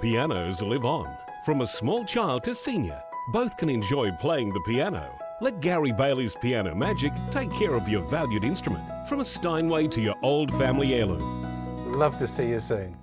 Pianos live on. From a small child to senior, both can enjoy playing the piano. Let Gary Bailey's Piano Magic take care of your valued instrument, from a Steinway to your old family heirloom. Love to see you soon.